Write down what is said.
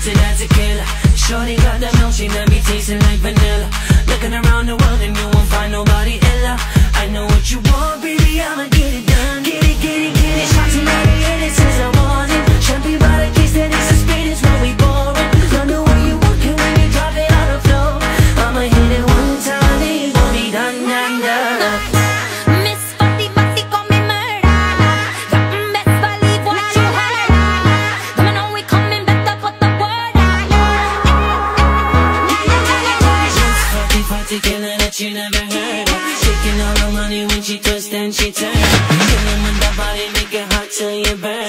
nothing as a killer. Shorty got the milk, she let me taste it like vanilla. you never heard of. Shaking all the money when she twists and she turns Killing with that body, make it hot till you burn